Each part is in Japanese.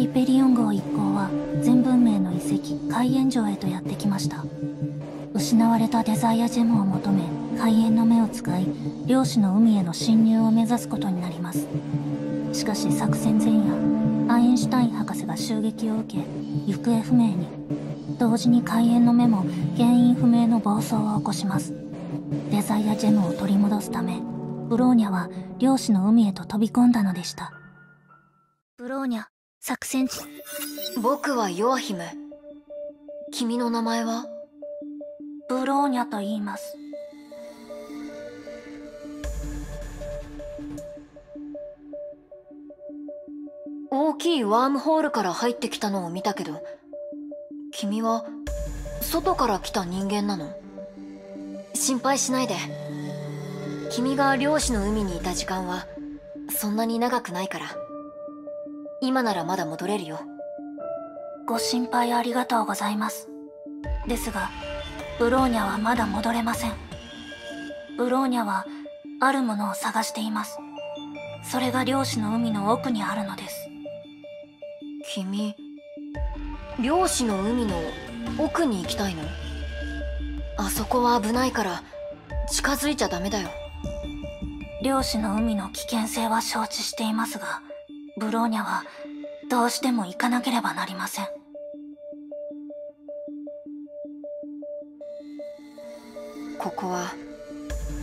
ハイペリオン号一行は全文明の遺跡海縁城へとやってきました。失われたデザイアジェムを求め海縁の目を使い漁師の海への侵入を目指すことになります。しかし作戦前夜アインシュタイン博士が襲撃を受け行方不明に。同時に海縁の目も原因不明の暴走を起こします。デザイアジェムを取り戻すためブローニャは漁師の海へと飛び込んだのでした。ブローニャ。作戦。地僕はヨアヒム。君の名前は？ブローニャと言います。大きいワームホールから入ってきたのを見たけど君は外から来た人間なの？心配しないで。君が漁師の海にいた時間はそんなに長くないから今ならまだ戻れるよ。ご心配ありがとうございます。ですがブローニャはまだ戻れません。ブローニャはあるものを探しています。それが漁師の海の奥にあるのです。君漁師の海の奥に行きたいの？あそこは危ないから近づいちゃダメだよ。漁師の海の危険性は承知していますがブローニャはどうしても行かなければなりません。ここは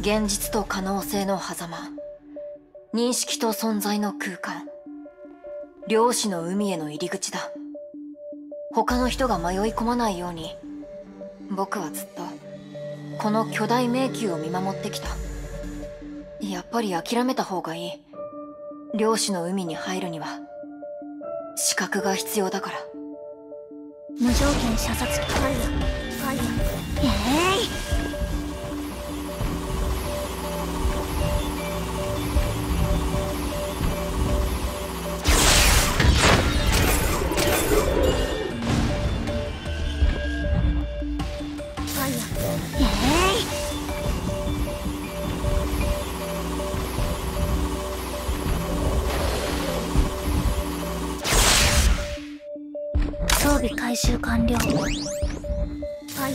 現実と可能性の狭間。認識と存在の空間。漁師の海への入り口だ。他の人が迷い込まないように。僕はずっとこの巨大迷宮を見守ってきた。やっぱり諦めた方がいい。漁師の海に入るには資格が必要だから。無条件射殺ファイヤファイヤえい、装回収完了。ファイ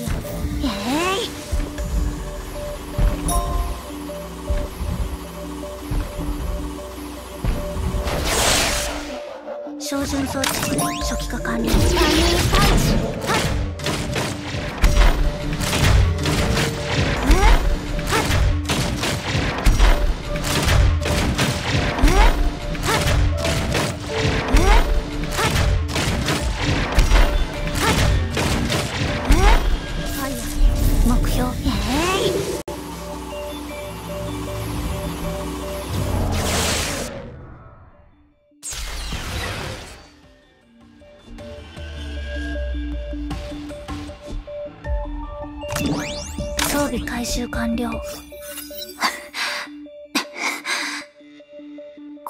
い、照準装置初期化完了。タイミングパンチ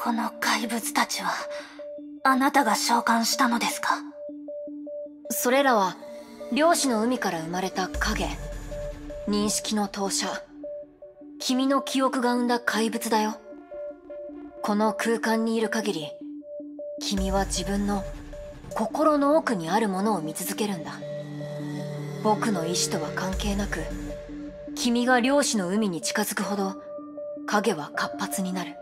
この怪物たちはあなたが召喚したのですか？それらは漁師の海から生まれた影。認識の投射。君の記憶が生んだ怪物だよ。この空間にいる限り君は自分の心の奥にあるものを見続けるんだ。僕の意志とは関係なく君が漁師の海に近づくほど影は活発になる。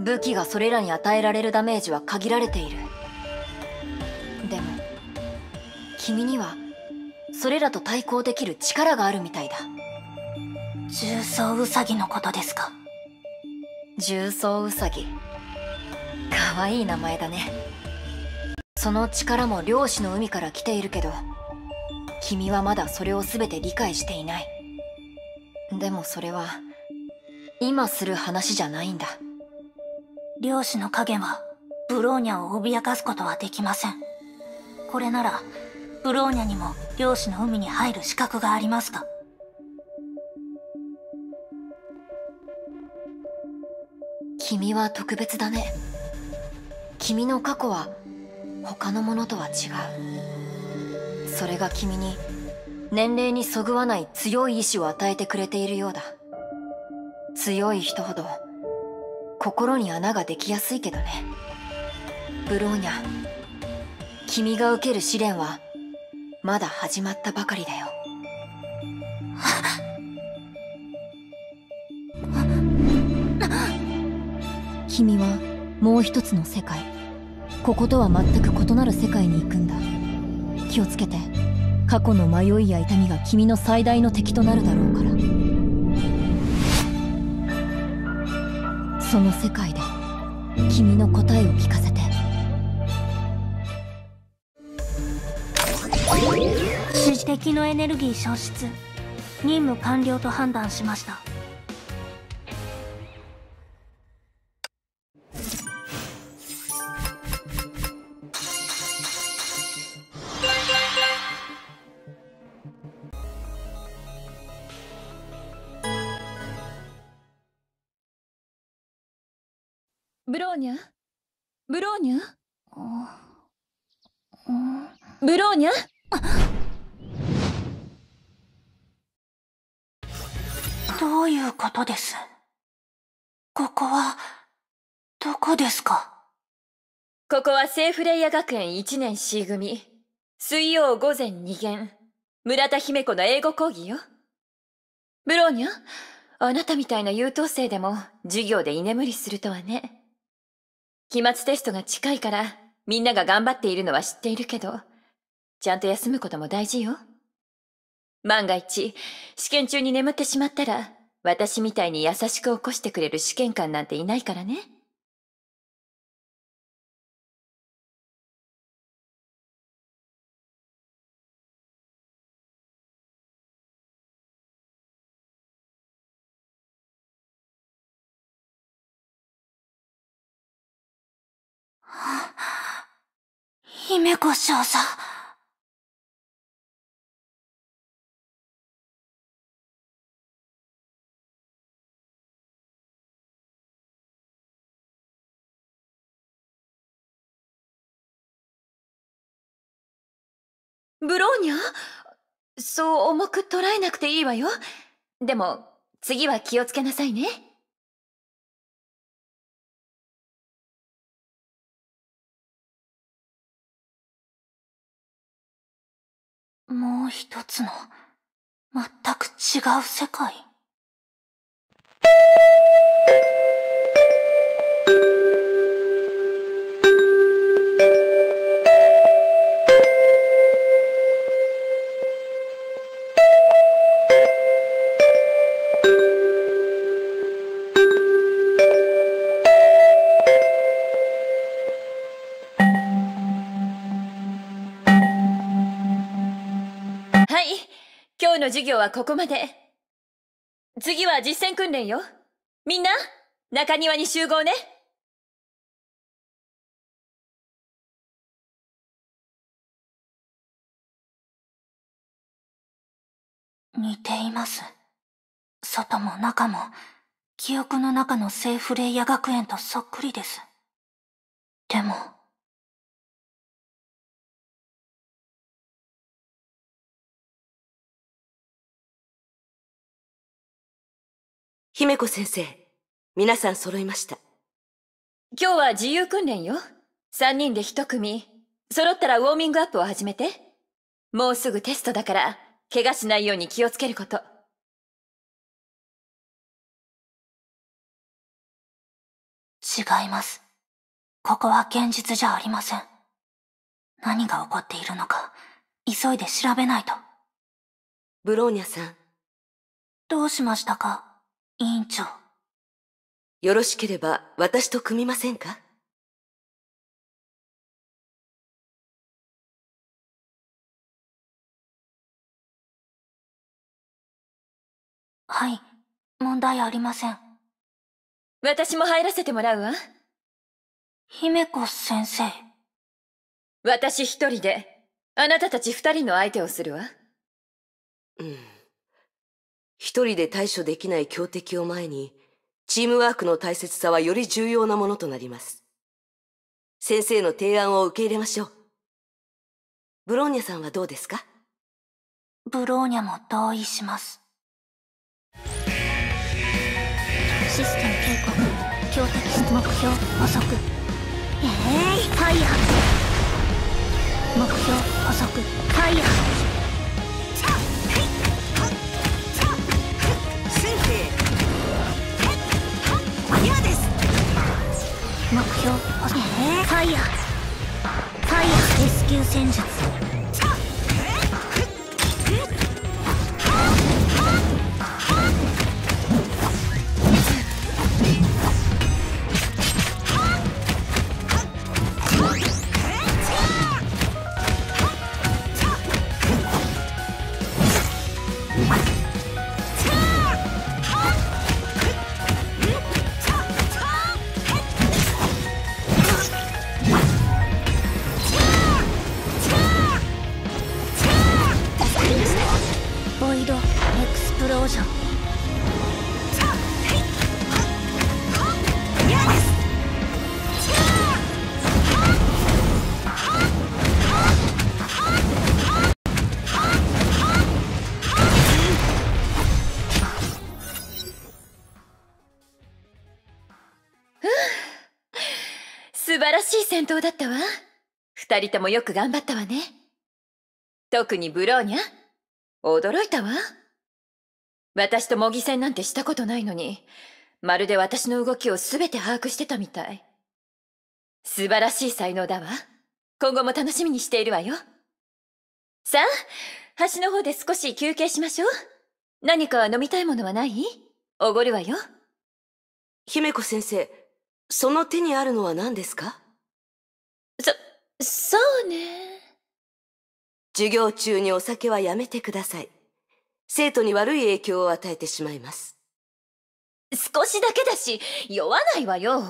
武器がそれらに与えられるダメージは限られている。でも君にはそれらと対抗できる力があるみたいだ。重装ウサギのことですか？重装ウサギ。かわいい名前だね。その力も漁師の海から来ているけど君はまだそれを全て理解していない。でもそれは今する話じゃないんだ漁師の影はブローニャを脅かすことはできません。これならブローニャにも漁師の海に入る資格がありますか？君は特別だね。君の過去は他のものとは違う。それが君に年齢にそぐわない強い意志を与えてくれているようだ。強い人ほど心に穴ができやすいけどね。ブローニャ君が受ける試練はまだ始まったばかりだよ。君はもう一つの世界こことは全く異なる世界に行くんだ。気をつけて過去の迷いや痛みが君の最大の敵となるだろうから。その世界で君の答えを聞かせて。指示的のエネルギー消失。任務完了と判断しました。ーニャ？ブローニャ？ブローニャ？どういうことです？ここはどこですか？ここはセーフレイヤ学園1年 C 組。水曜午前2限村田姫子の英語講義よ。ブローニャ？あなたみたいな優等生でも授業で居眠りするとはね期末テストが近いからみんなが頑張っているのは知っているけどちゃんと休むことも大事よ。万が一試験中に眠ってしまったら私みたいに優しく起こしてくれる試験官なんていないからね。姫子少佐ブローニャ？そう重く捉えなくていいわよ。でも次は気をつけなさいね。もう一つの全く違う世界。の授業はここまで。次は実践訓練よ。みんな中庭に集合ね。似ています。外も中も記憶の中のセーフレイヤ学園とそっくりです。でも姫子先生、皆さん揃いました。今日は自由訓練よ。3人で1組。揃ったらウォーミングアップを始めて。もうすぐテストだから怪我しないように気をつけること。違います。ここは現実じゃありません。何が起こっているのか急いで調べないと。ブローニャさん、どうしましたか？委員長。よろしければ私と組みませんか？はい。問題ありません。私も入らせてもらうわ。姫子先生。私一人であなたたち二人の相手をするわ。うん。一人で対処できない強敵を前に、チームワークの大切さはより重要なものとなります。先生の提案を受け入れましょう。ブローニャさんはどうですか？ブローニャも同意します。システム警告強敵目標補足。えいファイヤー。目標補足ファイヤー。目標。ファイヤーファイヤーレスキュー戦術らしい戦闘だったわ。二人ともよく頑張ったわね。特にブローニャ。驚いたわ。私と模擬戦なんてしたことないのに、まるで私の動きをすべて把握してたみたい。素晴らしい才能だわ。今後も楽しみにしているわよ。さあ、橋の方で少し休憩しましょう。何か飲みたいものはない？おごるわよ。姫子先生、その手にあるのは何ですか？そ、そうね。授業中にお酒はやめてください。生徒に悪い影響を与えてしまいます。少しだけだし、酔わないわよ。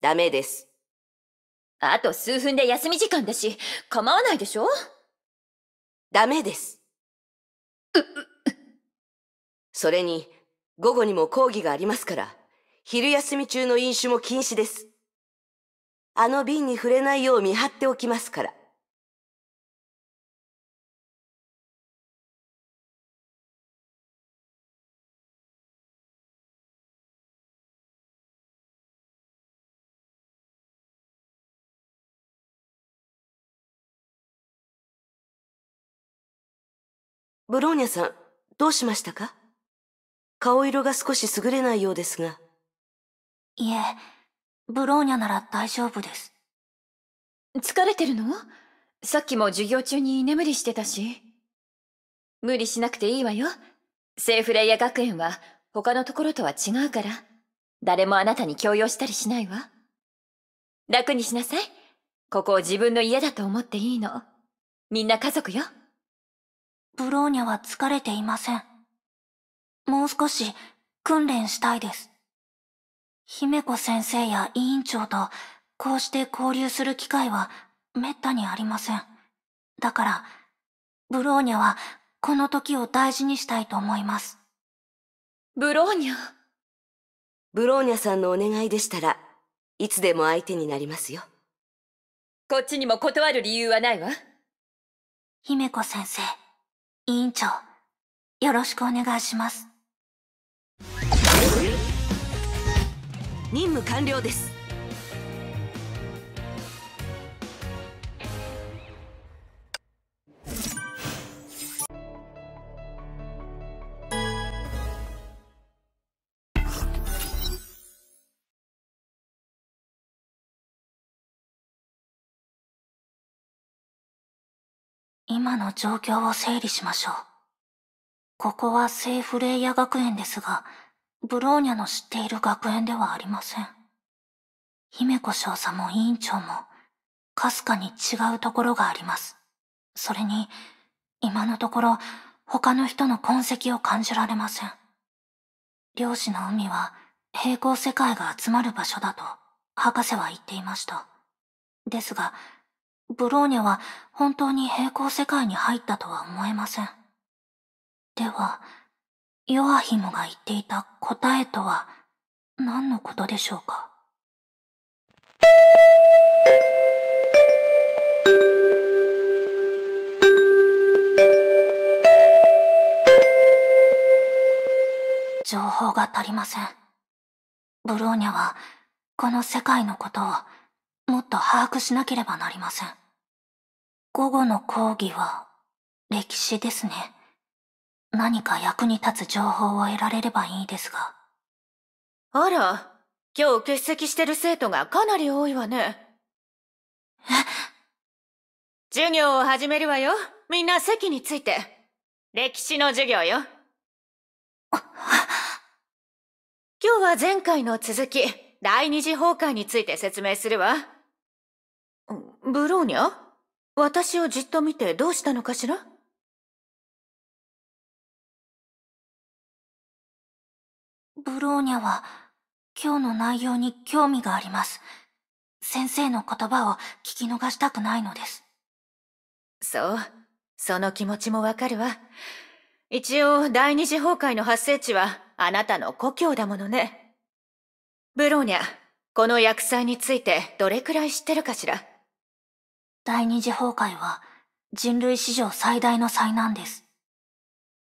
ダメです。あと数分で休み時間だし、構わないでしょ？ダメです。それに、午後にも講義がありますから、昼休み中の飲酒も禁止です。あの瓶に触れないよう見張っておきますから。ブローニャさん、どうしましたか？顔色が少し優れないようですが。いえブローニャなら大丈夫です疲れてるの？さっきも授業中に居眠りしてたし。無理しなくていいわよ。セーフレイヤ学園は他のところとは違うから、誰もあなたに強要したりしないわ。楽にしなさい。ここを自分の家だと思っていいの。みんな家族よ。ブローニャは疲れていませんもう少し訓練したいです姫子先生や委員長とこうして交流する機会はめったにありませんだからブローニャはこの時を大事にしたいと思いますブローニャ？ブローニャさんのお願いでしたらいつでも相手になりますよ。こっちにも断る理由はないわ。姫子先生委員長よろしくお願いします任務完了です。今の状況を整理しましょう。ここは聖フレイヤ学園ですが、ブローニャの知っている学園ではありません。姫子少佐も委員長も、かすかに違うところがあります。それに、今のところ、他の人の痕跡を感じられません。漁師の海は、平行世界が集まる場所だと、博士は言っていました。ですが、ブローニャは本当に平行世界に入ったとは思えません。では、ヨアヒムが言っていた答えとは何のことでしょうか？情報が足りません。ブローニャはこの世界のことをもっと把握しなければなりません。午後の講義は、歴史ですね。何か役に立つ情報を得られればいいですが。あら、今日欠席してる生徒がかなり多いわね。え？授業を始めるわよ。みんな席について。歴史の授業よ。今日は前回の続き、第二次崩壊について説明するわ。ブローニャ？私をじっと見てどうしたのかしら？ブローニャは今日の内容に興味があります。先生の言葉を聞き逃したくないのです。そう。その気持ちもわかるわ。一応、第二次崩壊の発生地はあなたの故郷だものね。ブローニャ、この薬剤についてどれくらい知ってるかしら？第二次崩壊は人類史上最大の災難です。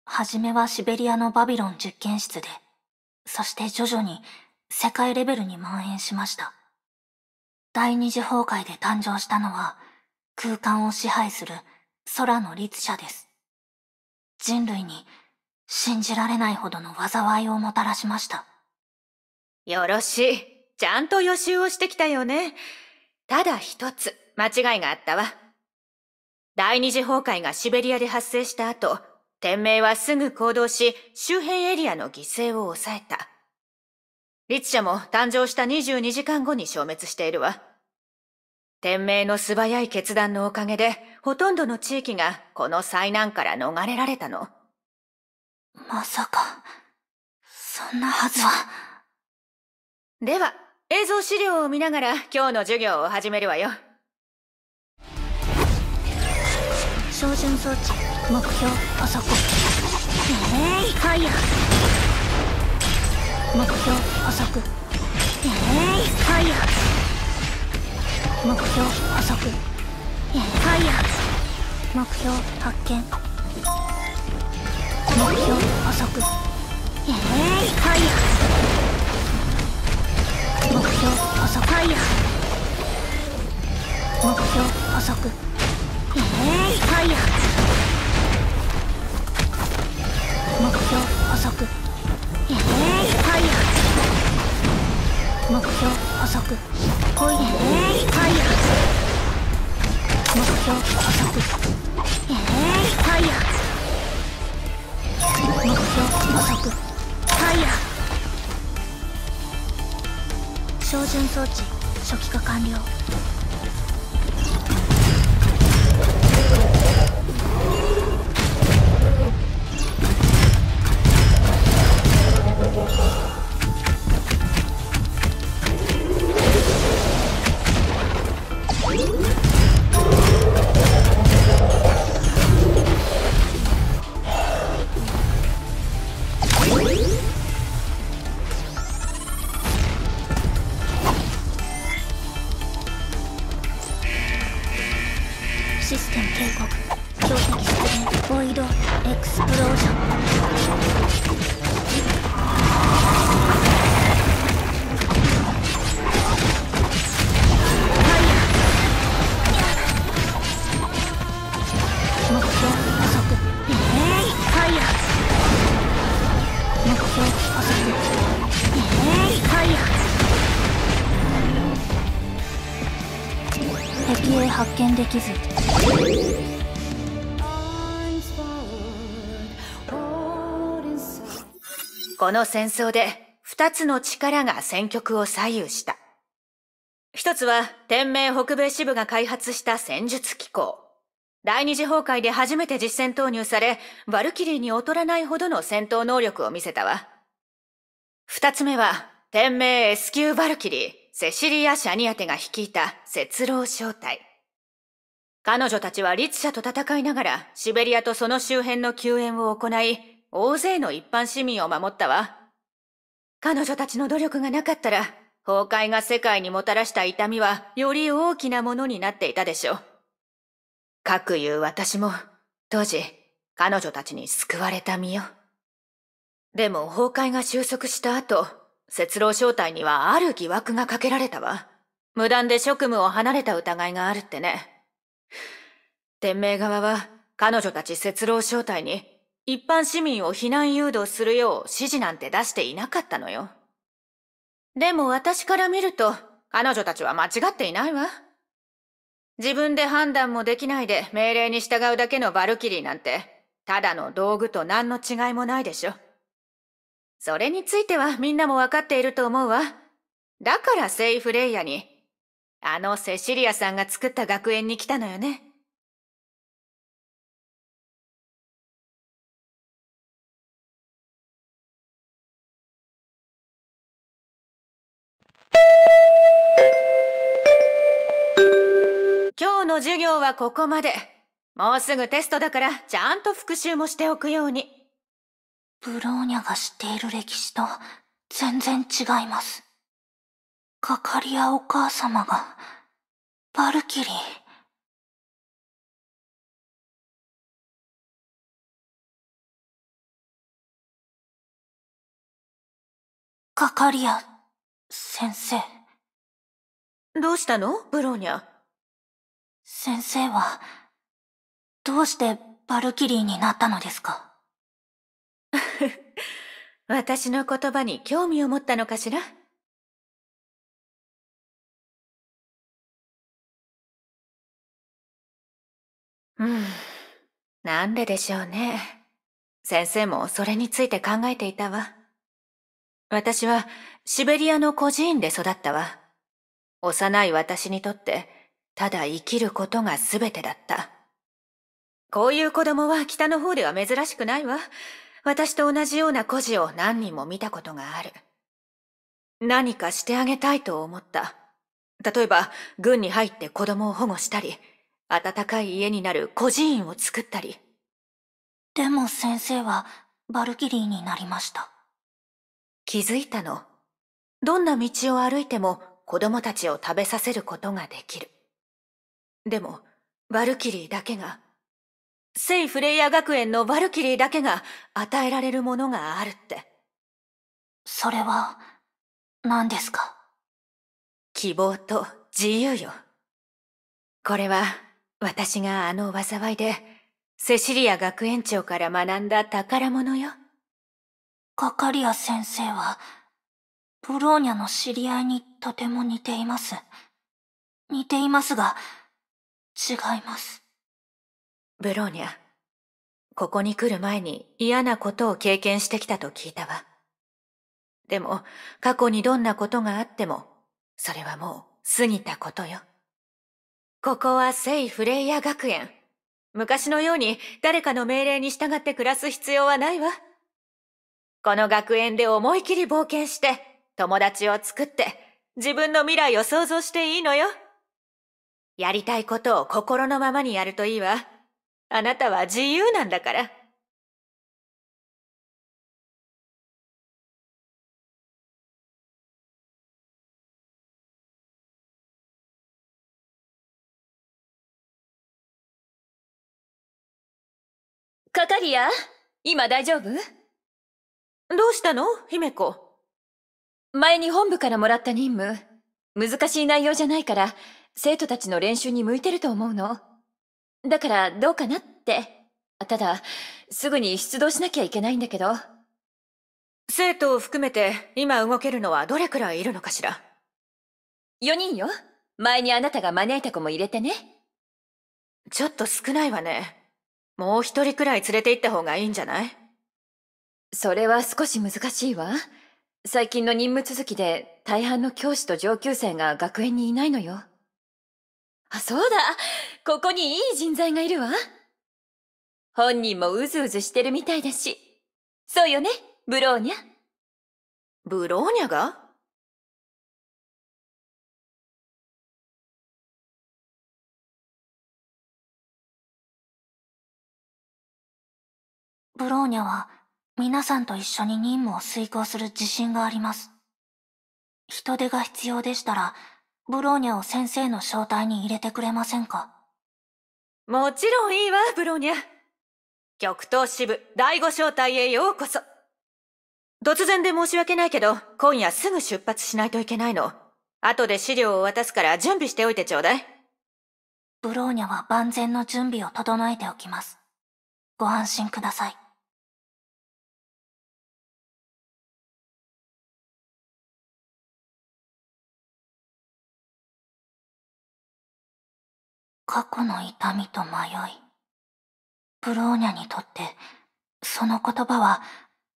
はじめはシベリアのバビロン実験室で、そして徐々に世界レベルに蔓延しました。第二次崩壊で誕生したのは空間を支配する空の律者です。人類に信じられないほどの災いをもたらしました。よろしい。ちゃんと予習をしてきたよね。ただ一つ間違いがあったわ。第二次崩壊がシベリアで発生した後、天命はすぐ行動し、周辺エリアの犠牲を抑えた。律者も誕生した22時間後に消滅しているわ。天命の素早い決断のおかげで、ほとんどの地域がこの災難から逃れられたの。まさか、そんなはずは。では、映像資料を見ながら今日の授業を始めるわよ。照準装置、目標、あそこ。えい、ファイヤ。目標補足えい、ー、ファイヤ目標補足えい、ー、ファイヤ目標発見。目標補足えい、ファイヤ目標補足ファイヤー。目標補足えい、ー、フ標補足来いえい、ファイヤー。目標。補足えい、ファイヤー目標。補足ファイヤー照準装置初期化完了この戦争で二つの力が戦局を左右した。一つは天命北米支部が開発した戦術機構。第二次崩壊で初めて実戦投入され、バルキリーに劣らないほどの戦闘能力を見せたわ。二つ目は、天命 S 級バルキリー、セシリア・シャニアテが率いた節郎小隊。彼女たちは律者と戦いながらシベリアとその周辺の救援を行い、大勢の一般市民を守ったわ。彼女たちの努力がなかったら、崩壊が世界にもたらした痛みはより大きなものになっていたでしょう。かくいう私も、当時、彼女たちに救われた身よ。でも崩壊が収束した後、節郎正体にはある疑惑がかけられたわ。無断で職務を離れた疑いがあるってね。天命側は彼女たち節郎招待に一般市民を避難誘導するよう指示なんて出していなかったのよ。でも私から見ると彼女たちは間違っていないわ。自分で判断もできないで命令に従うだけのバルキリーなんて、ただの道具と何の違いもないでしょ。それについてはみんなもわかっていると思うわ。だからセイフレイヤに、あのセシリアさんが作った学園に来たのよね。今日の授業はここまで。もうすぐテストだからちゃんと復習もしておくように。ブローニャが知っている歴史と全然違います。かかりやお母様が、バルキリー。かかりや、先生。どうしたの？ブローニャ。先生は、どうしてバルキリーになったのですか？私の言葉に興味を持ったのかしら？うん。なんででしょうね。先生もそれについて考えていたわ。私はシベリアの孤児院で育ったわ。幼い私にとってただ生きることが全てだった。こういう子供は北の方では珍しくないわ。私と同じような孤児を何人も見たことがある。何かしてあげたいと思った。例えば、軍に入って子供を保護したり、暖かい家になる孤児院を作ったり。でも先生はバルキリーになりました。気づいたの。どんな道を歩いても子供たちを食べさせることができる。でも、バルキリーだけが聖フレイヤ学園のバルキリーだけが与えられるものがあるって。それは、何ですか？希望と自由よ。これは、私があの災いで、セシリア学園長から学んだ宝物よ。カカリア先生は、ブローニャの知り合いにとても似ています。似ていますが、違います。ブローニャ、ここに来る前に嫌なことを経験してきたと聞いたわ。でも、過去にどんなことがあっても、それはもう過ぎたことよ。ここは聖フレイヤ学園。昔のように誰かの命令に従って暮らす必要はないわ。この学園で思い切り冒険して、友達を作って、自分の未来を想像していいのよ。やりたいことを心のままにやるといいわ。あなたは自由なんだから。かかりや今大丈夫？どうしたの？姫子。前に本部からもらった任務。難しい内容じゃないから、生徒たちの練習に向いてると思うの。だからどうかなって。ただ、すぐに出動しなきゃいけないんだけど。生徒を含めて今動けるのはどれくらいいるのかしら ?4 人よ。前にあなたが招いた子も入れてね。ちょっと少ないわね。もう一人くらい連れて行った方がいいんじゃない？それは少し難しいわ。最近の任務続きで大半の教師と上級生が学園にいないのよ。あ、そうだここにいい人材がいるわ。本人もうずうずしてるみたいだし。そうよね、ブローニャ。ブローニャが？ブローニャは皆さんと一緒に任務を遂行する自信があります。人手が必要でしたらブローニャを先生の招待に入れてくれませんか？もちろんいいわ、ブローニャ。極東支部第五招待へようこそ。突然で申し訳ないけど、今夜すぐ出発しないといけないの。後で資料を渡すから準備しておいてちょうだい。ブローニャは万全の準備を整えておきます。ご安心ください。過去の痛みと迷い。ブローニャにとって、その言葉は、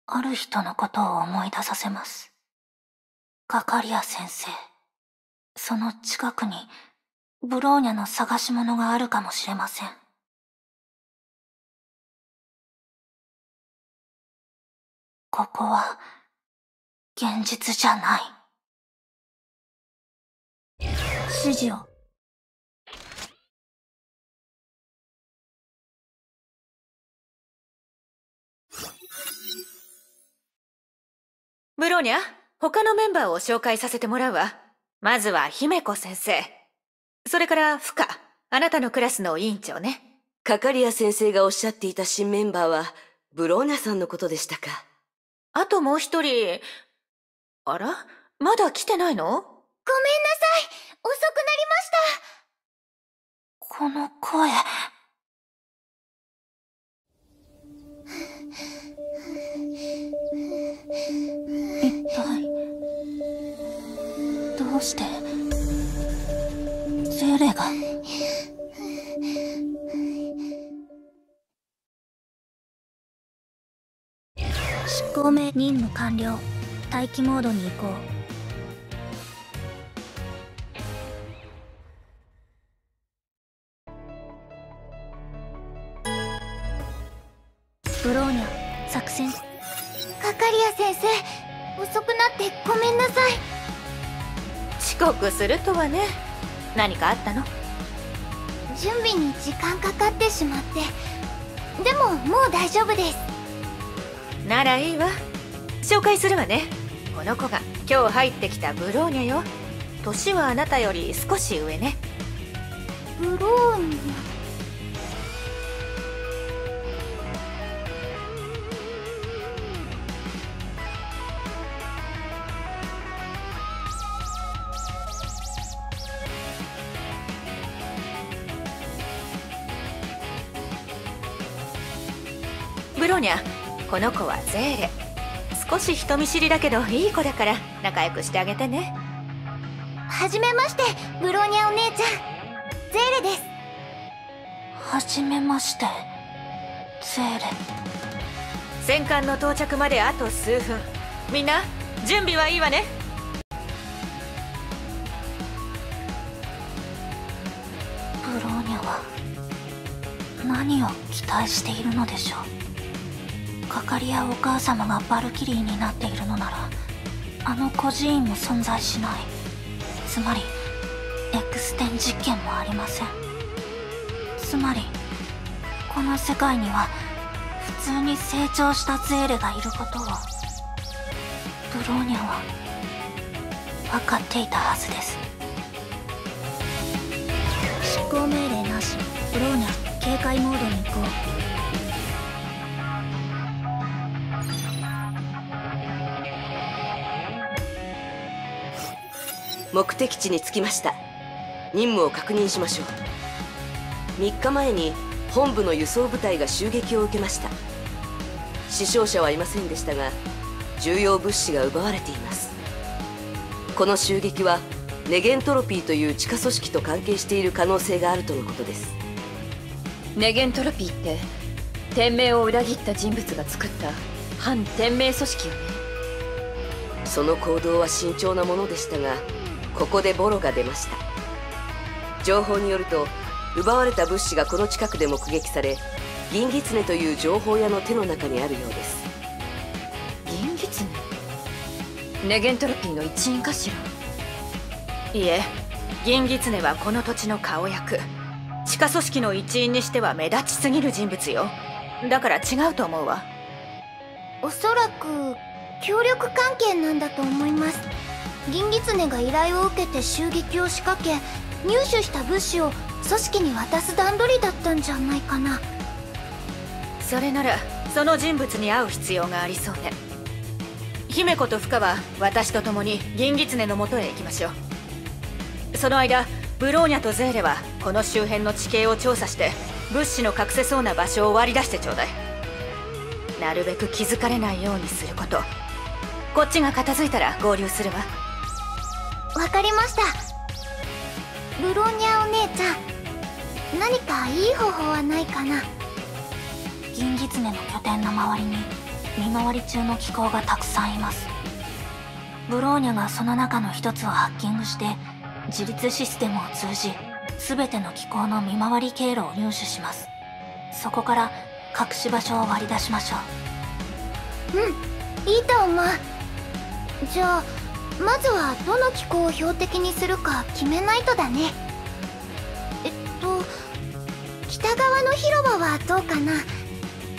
ある人のことを思い出させます。カカリア先生。その近くに、ブローニャの探し物があるかもしれません。ここは、現実じゃない。指示をブローニャ、他のメンバーを紹介させてもらうわ。まずは姫子先生。それからフカ、あなたのクラスの委員長ね。カカリア先生がおっしゃっていた新メンバーは、ブローニャさんのことでしたか？あともう一人、あら？まだ来てないの？ごめんなさい遅くなりましたこの声。一体どうして？ゼレが。執行命任務完了。待機モードに移行。先生遅くなってごめんなさい。遅刻するとはね何かあったの？準備に時間かかってしまって。でももう大丈夫です。ならいいわ。紹介するわね。この子が今日入ってきたブローニャよ。年はあなたより少し上ね。ブローニャローニャこの子はゼーレ。少し人見知りだけどいい子だから仲良くしてあげてね。はじめましてブローニャお姉ちゃん。ゼーレです。はじめまして。ゼーレ。戦艦の到着まであと数分。みんな準備はいいわね。ブローニャは何を期待しているのでしょうかかりやお母様がバルキリーになっているのならあの孤児院も存在しない。つまり X 点実験もありません。つまりこの世界には普通に成長したゼーレがいることをブローニャは分かっていたはずです。執行命令なしブローニャ警戒モードに行。こう目的地に着きました。任務を確認しましょう。3日前に本部の輸送部隊が襲撃を受けました。死傷者はいませんでしたが重要物資が奪われています。この襲撃はネゲントロピーという地下組織と関係している可能性があるとのことです。ネゲントロピーって天命を裏切った人物が作った反天命組織よね。その行動は慎重なものでしたがここでボロが出ました。情報によると奪われた物資がこの近くで目撃され銀狐という情報屋の手の中にあるようです。銀狐？ネゲントロピーの一員かしら？いえ銀狐はこの土地の顔役。地下組織の一員にしては目立ちすぎる人物よ。だから違うと思うわ。おそらく協力関係なんだと思います銀狐が依頼を受けて襲撃を仕掛け入手した物資を組織に渡す段取りだったんじゃないかな。それならその人物に会う必要がありそうね姫子と深は私と共に銀狐のもとへ行きましょう。その間ブローニャとゼーレはこの周辺の地形を調査して物資の隠せそうな場所を割り出してちょうだい。なるべく気づかれないようにすること。こっちが片付いたら合流するわ。わかりました。ブローニャお姉ちゃん何かいい方法はないかな。銀狐の拠点の周りに見回り中の機構がたくさんいます。ブローニャがその中の一つをハッキングして自立システムを通じ全ての機構の見回り経路を入手します。そこから隠し場所を割り出しましょう。うんいいと思う。じゃあまずはどの機構を標的にするか決めないとだね。えっと北側の広場はどうかな？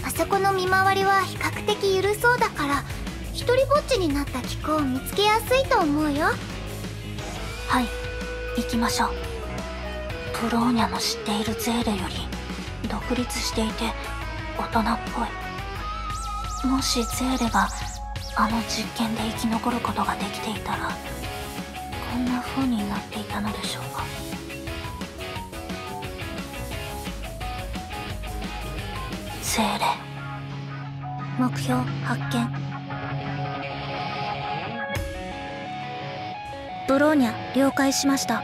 あそこの見回りは比較的緩そうだから一人ぼっちになった機構を見つけやすいと思うよ。はい行きましょう。プローニャの知っているゼーレより独立していて大人っぽい。もしゼーレがあの実験で生き残ることができていたらこんな風になっていたのでしょうか。ゼーレ目標発見。ブローニャ了解しました。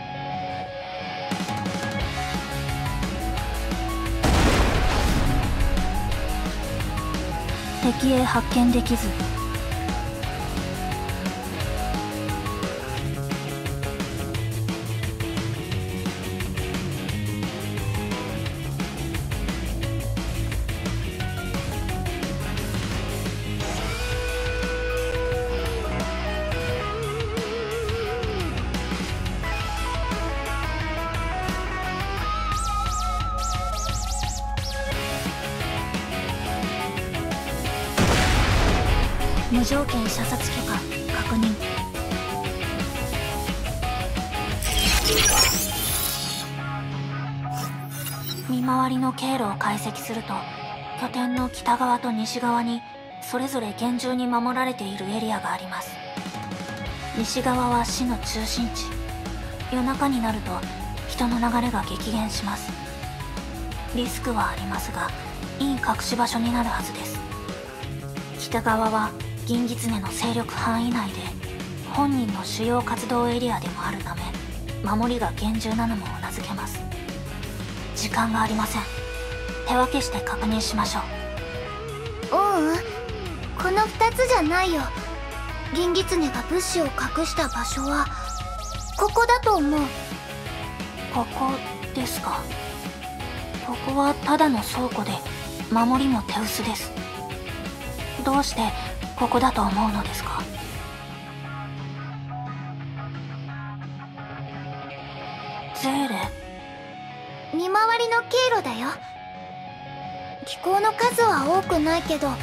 敵へ発見できずすると拠点の北側と西側にそれぞれ厳重に守られているエリアがあります。西側は市の中心地。夜中になると人の流れが激減します。リスクはありますがいい隠し場所になるはずです。北側は銀狐の勢力範囲内で本人の主要活動エリアでもあるため守りが厳重なのもうなずけます。時間がありません。手分けして確認しましょう。ううんこの2つじゃないよ。銀狐が物資を隠した場所はここだと思う。ここですか。ここはただの倉庫で守りも手薄です。どうしてここだと思うのですか？ゼーレ。見回りの経路だよ気候の数は多くないけどこ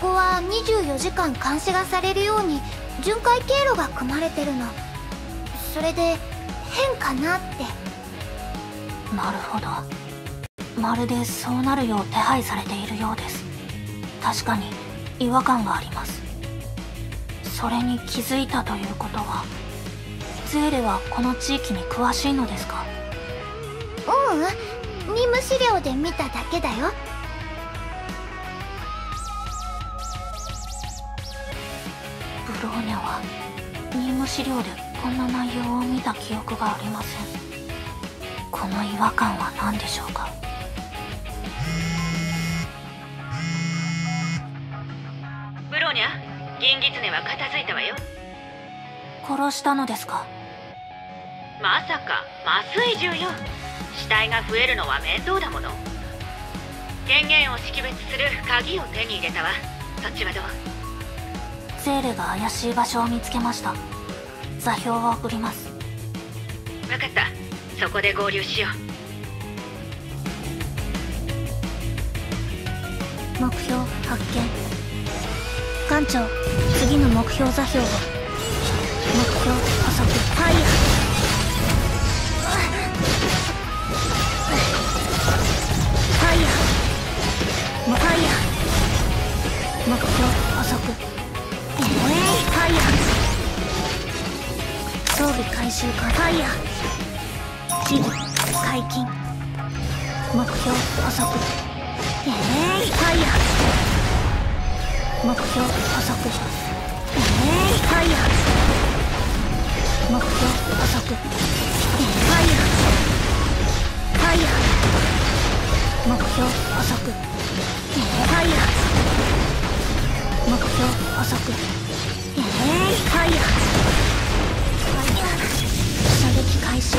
こは24時間監視がされるように巡回経路が組まれてるの。それで変かなって。なるほど。まるでそうなるよう手配されているようです。確かに違和感があります。それに気づいたということはゼーレはこの地域に詳しいのですか？ううん。任務資料で見ただけだよ資料でこんな内容を見た記憶がありません。この違和感は何でしょうか？ブローニャ銀狐は片付いたわよ。殺したのですか？まさか麻酔銃よ。死体が増えるのは面倒だもの。権限を識別する鍵を手に入れたわ。そっちはどう？ゼーレが怪しい場所を見つけました座標を送ります。分かった。そこで合流しよう。目標発見。艦長次の目標座標を。目標補足。ファイヤーファイヤ目標補足。ファ装備回収かファイヤー秘技解禁。目標補足えーいファイヤー目標補足えーいファイヤー目標補足えーファイヤーファイヤー目標補足えーファイヤー目標補足えーファイヤーファイヤー開始。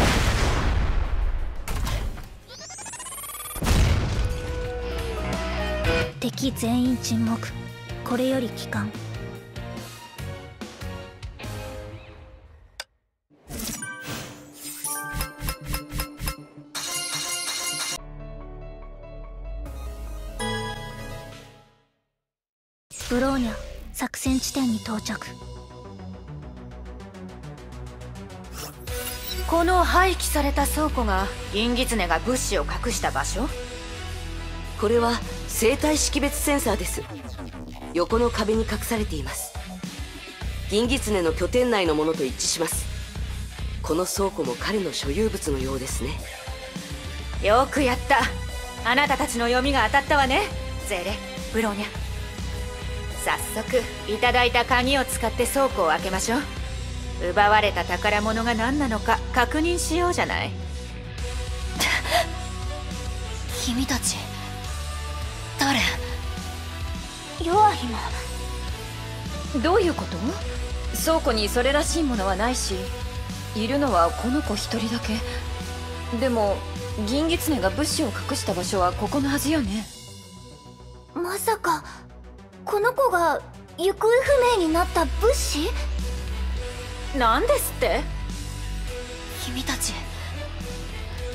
敵全員沈黙。これより帰還。ブローニャ作戦地点に到着。この廃棄された倉庫が銀狐が物資を隠した場所？これは生体識別センサーです。横の壁に隠されています。銀狐の拠点内のものと一致します。この倉庫も彼の所有物のようですね。よくやった。あなたたちの読みが当たったわね。ゼレブロニャ。早速いただいた鍵を使って倉庫を開けましょう。奪われた宝物が何なのか確認しようじゃない。君たち誰？ヨアヒもどういうこと？倉庫にそれらしいものはないしいるのはこの子一人だけ。でも銀狐が物資を隠した場所はここのはずよね。まさかこの子が行方不明になった物資？何ですって？君たち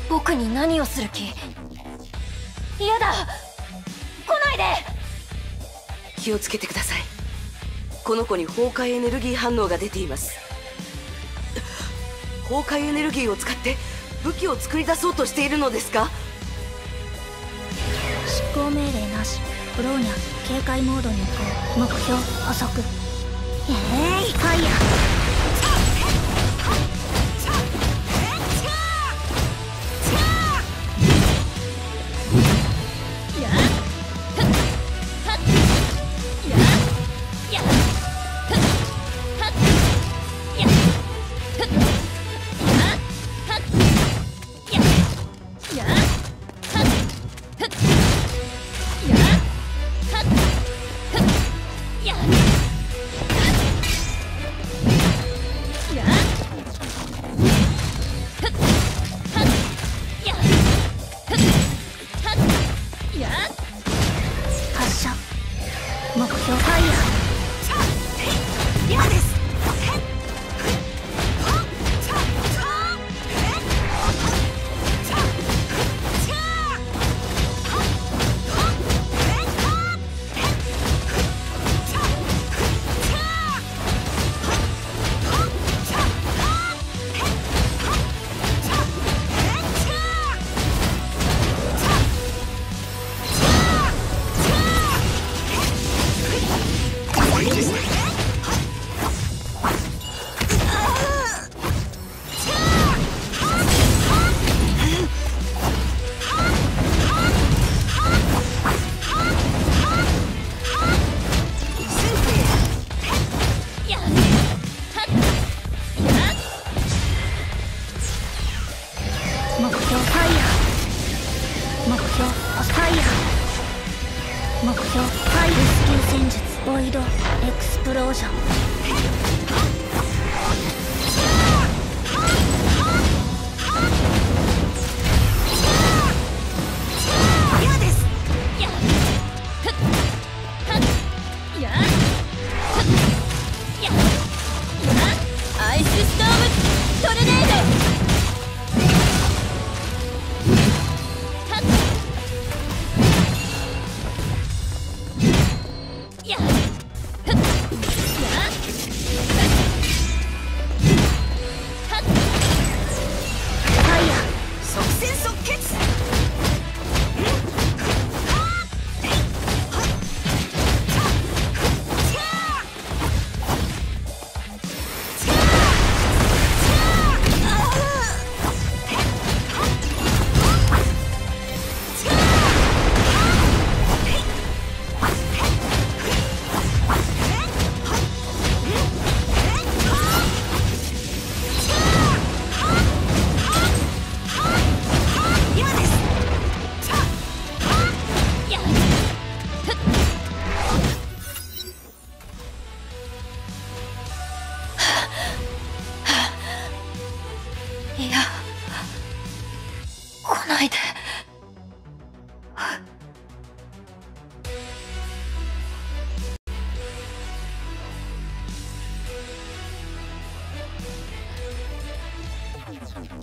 僕に何をする気？嫌だ！来ないで！気をつけてください。この子に崩壊エネルギー反応が出ています。崩壊エネルギーを使って武器を作り出そうとしているのですか？執行命令なしブローニャ警戒モードに移行目標補足。えーいファイヤー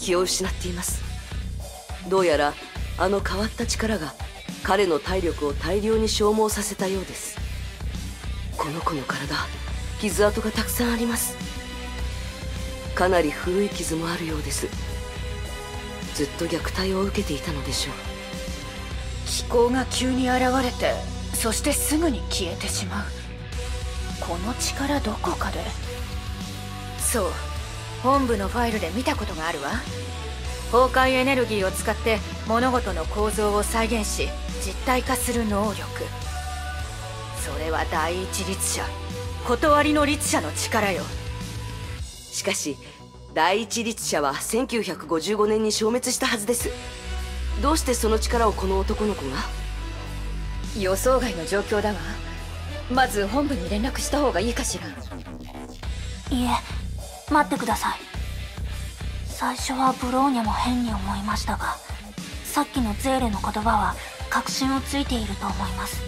気を失っています。どうやらあの変わった力が彼の体力を大量に消耗させたようです。この子の体傷跡がたくさんあります。かなり古い傷もあるようです。ずっと虐待を受けていたのでしょう。気候が急に現れてそしてすぐに消えてしまう。この力どこかで。そう本部のファイルで見たことがあるわ。崩壊エネルギーを使って物事の構造を再現し実体化する能力。それは第一律者断りの律者の力よ。しかし第一律者は1955年に消滅したはずです。どうしてその力をこの男の子が？予想外の状況だわ。まず本部に連絡した方がいいかしら。いえ待ってください。最初はブローニャも変に思いましたがさっきのゼーレの言葉は確信をついていると思います。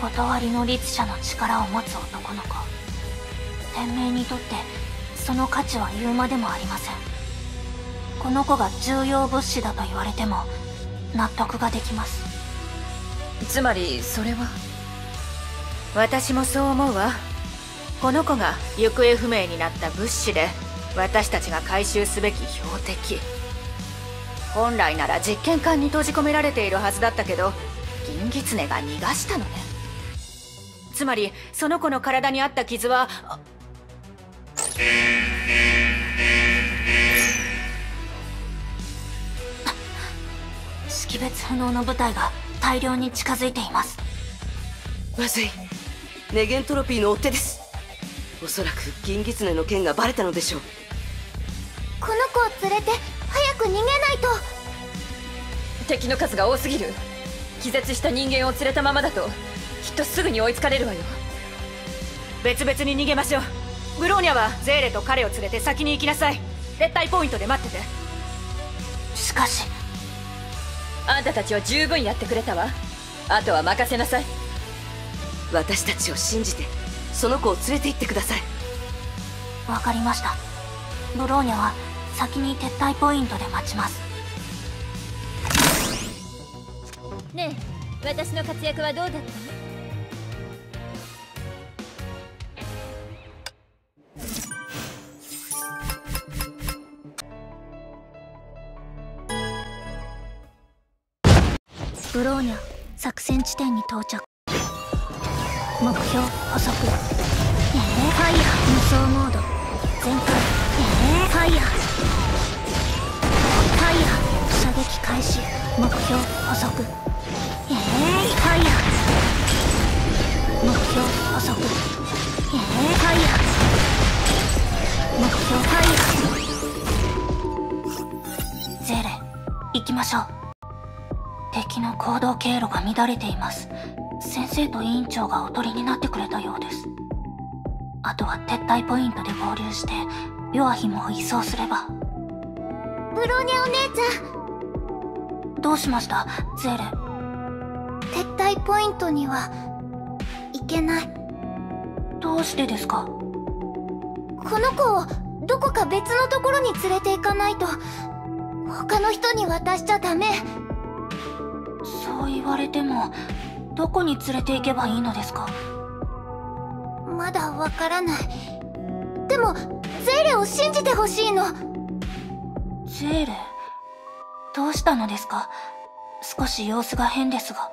断りの律者の力を持つ男の子。天命にとってその価値は言うまでもありません。この子が重要物資だと言われても納得ができます。つまりそれは私もそう思うわ。この子が行方不明になった物資で私たちが回収すべき標的。本来なら実験管に閉じ込められているはずだったけど銀狐が逃がしたのね。つまりその子の体にあった傷は識別不能の部隊が大量に近づいています。まずい。ネゲントロピーの追っ手ですおそらく銀狐の件がバレたのでしょう。この子を連れて早く逃げないと。敵の数が多すぎる。気絶した人間を連れたままだときっとすぐに追いつかれるわよ。別々に逃げましょう。ブローニャはゼーレと彼を連れて先に行きなさい。撤退ポイントで待ってて。しかし。あんたたちは十分やってくれたわ。あとは任せなさい。私たちを信じてその子を連れて行ってください。わかりました。ブローニャは先に撤退ポイントで待ちます。ねえ私の活躍はどうだったの？ブローニャ作戦地点に到着目標補足。えー、ファイヤー。無双モード。全開。えー、ファイヤー。ファイヤー。射撃開始。目標補足。えー、ファイヤー。目標補足。えー、ファイヤー。目標ファイヤー。ゼレ行きましょう。敵の行動経路が乱れています。先生と委員長がおとりになってくれたようです。あとは撤退ポイントで合流してヨアヒムを移送すれば。ブローニャお姉ちどうしました？ゼー撤退ポイントには行けない。どうしてですか？この子をどこか別のところに連れて行かないと。他の人に渡しちゃダメ。そう言われてもどこに連れて行けばいいのですか？まだわからない。でもゼーレを信じてほしいの。ゼーレ？どうしたのですか？少し様子が変ですが。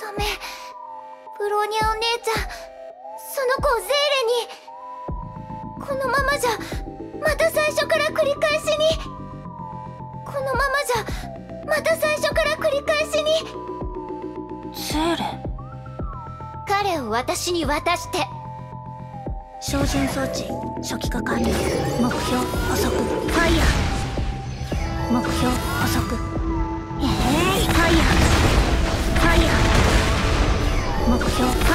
ダメ。ブローニャお姉ちゃんその子をゼーレに。このままじゃまた最初から繰り返しにこのままじゃまた最初から繰り返しに。ゼーレ。彼を私に渡して。照準装置初期化完了目標補足。ファイヤー。目標補足。えーいファイヤー。ファイヤー。目標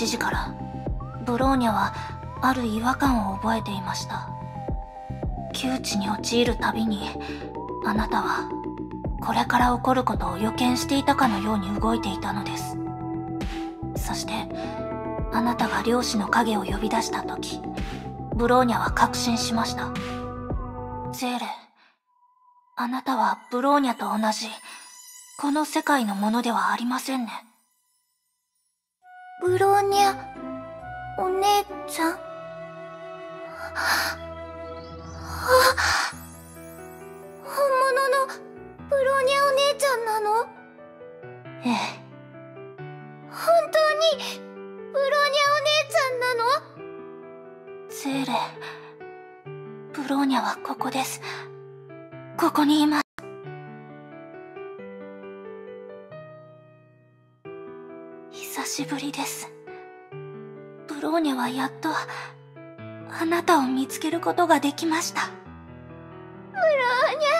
任務開始時から。ブローニャはある違和感を覚えていました。窮地に陥るたびにあなたはこれから起こることを予見していたかのように動いていたのです。そしてあなたが漁師の影を呼び出した時ブローニャは確信しました。ゼーレあなたはブローニャと同じこの世界のものではありませんね。ブローニャお姉ちゃん？あ本物のブローニャお姉ちゃんなの？ええ。本当にブローニャお姉ちゃんなの？ゼーレブローニャはここです。ここにいますしぶりです。ブローニャはやっとあなたを見つけることができました。ブローニャ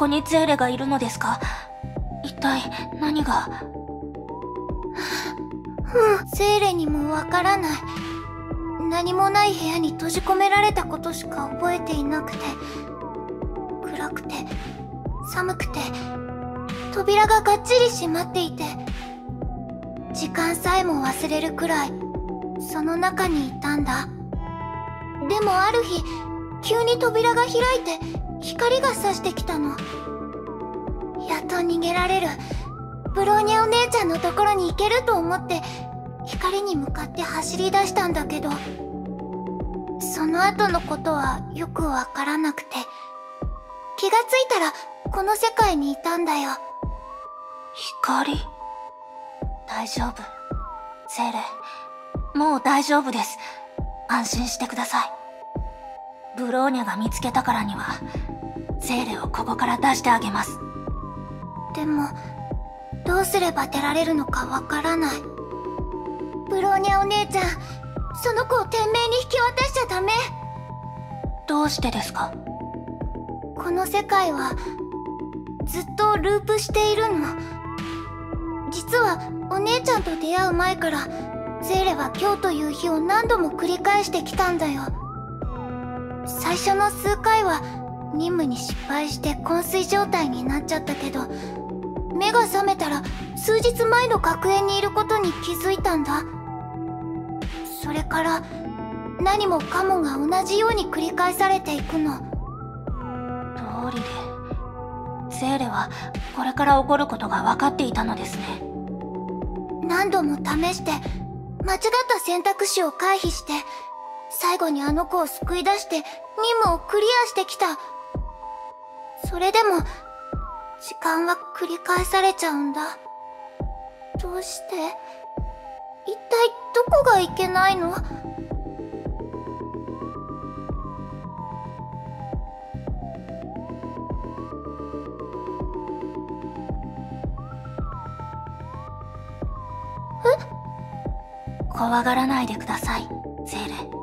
ここにゼーレがいるのですか？一体何が？ゼーレにもわからない。何もない部屋に閉じ込められたことしか覚えていなくて。暗くて寒くて扉ががっちり閉まっていて時間さえも忘れるくらいその中にいたんだ。でもある日急に扉が開いて光が差してきたの。やっと逃げられる。ブローニャお姉ちゃんのところに行けると思って光に向かって走り出したんだけど。その後のことはよくわからなくて。気がついたらこの世界にいたんだよ。光？大丈夫。ゼーレもう大丈夫です。安心してください。ブローニャが見つけたからにはゼーレをここから出してあげます。でもどうすれば出られるのかわからない。ブローニャお姉ちゃんその子を天命に引き渡しちゃダメ。どうしてですか？この世界はずっとループしているの。実はお姉ちゃんと出会う前からゼーレは今日という日を何度も繰り返してきたんだよ最初の数回は任務に失敗して昏睡状態になっちゃったけど目が覚めたら数日前の学園にいることに気づいたんだ。それから何もかもが同じように繰り返されていくの。通りでゼーレはこれから起こることが分かっていたのですね。何度も試して間違った選択肢を回避して最後にあの子を救い出して任務をクリアしてきた。それでも時間は繰り返されちゃうんだ。どうして？一体どこがいけないの？怖がらないでくださいゼーレ。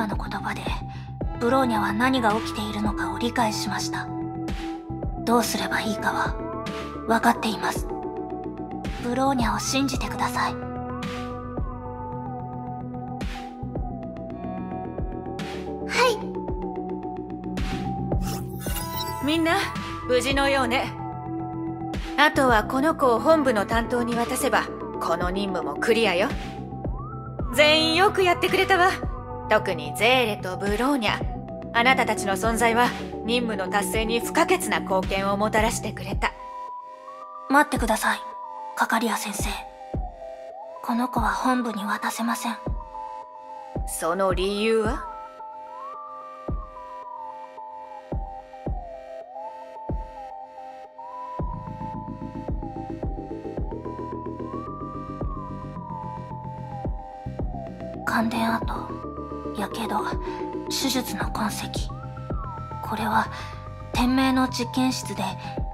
今の言葉でブローニャは何が起きているのかを理解しました。どうすればいいかは分かっています。ブローニャを信じてください。はい。みんな無事のようね。あとはこの子を本部の担当に渡せばこの任務もクリアよ。全員よくやってくれたわ特にゼーレとブローニャ。あなたたちの存在は任務の達成に不可欠な貢献をもたらしてくれた。待ってくださいカカリア先生。この子は本部に渡せません。その理由は？感電跡やけど手術の痕跡。これは天命の実験室で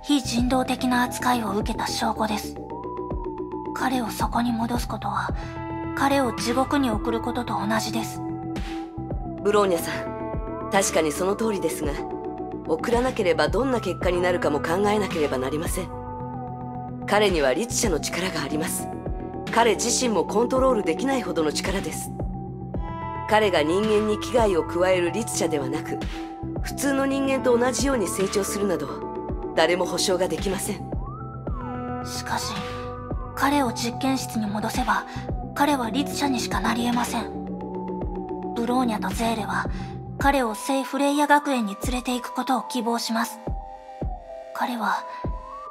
非人道的な扱いを受けた証拠です。彼をそこに戻すことは彼を地獄に送ることと同じです。ブローニャさん確かにその通りですが送らなければどんな結果になるかも考えなければなりません。彼には律者の力があります。彼自身もコントロールできないほどの力です。彼が人間に危害を加える律者ではなく普通の人間と同じように成長するなど誰も保証ができません。しかし彼を実験室に戻せば彼は律者にしかなり得ません。ブローニャとゼーレは彼を聖フレイヤ学園に連れて行くことを希望します。彼は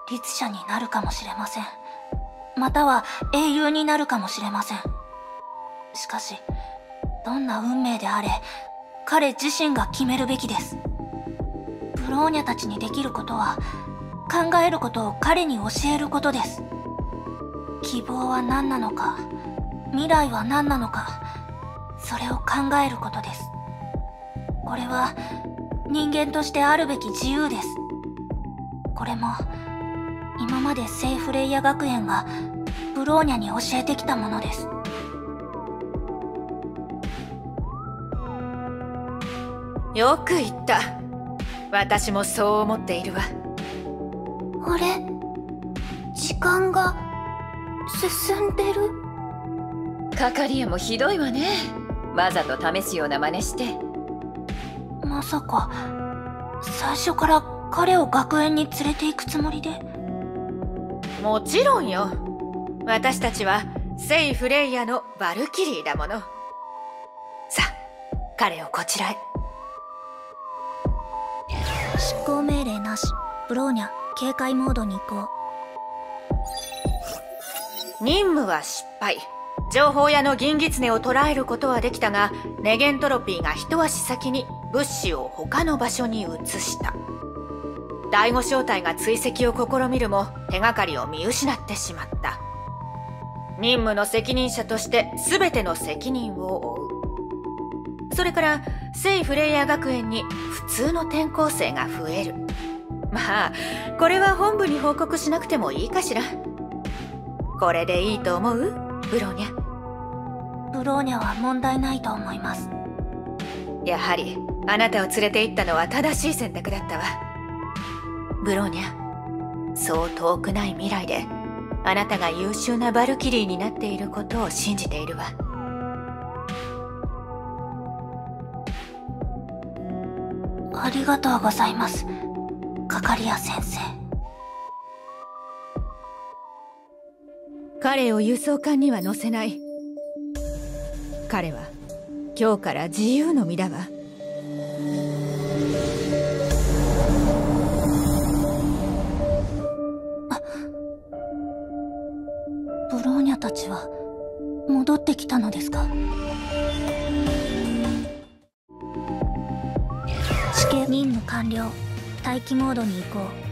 律者になるかもしれません。または英雄になるかもしれません。しかしどんな運命であれ彼自身が決めるべきです。ブローニャたちにできることは考えることを彼に教えることです。希望は何なのか未来は何なのかそれを考えることです。これは人間としてあるべき自由です。これも今まで聖フレイヤ学園がブローニャに教えてきたものです。よく言った。私もそう思っているわ。あれ？時間が進んでる？カカリアもひどいわね。わざと試すような真似して。まさか最初から彼を学園に連れて行くつもりで？もちろんよ。私たちは聖フレイヤのバルキリーだもの。さあ彼をこちらへしブローニャ警戒モードに移行。任務は失敗。情報屋の銀狐を捕らえることはできたがネゲントロピーが一足先に物資を他の場所に移した。第五小隊が追跡を試みるも手がかりを見失ってしまった。任務の責任者として全ての責任を負う。それから聖フレイヤー学園に普通の転校生が増える。まあこれは本部に報告しなくてもいいかしら。これでいいと思う？ブローニャ。ブローニャは問題ないと思います。やはりあなたを連れて行ったのは正しい選択だったわ。ブローニャそう遠くない未来であなたが優秀なバルキリーになっていることを信じているわ。ありがとうございますカカリア先生。彼を輸送艦には乗せない。彼は今日から自由の身だわ。ブローニャたちは戻ってきたのですか？試験任務完了待機モードに行こう。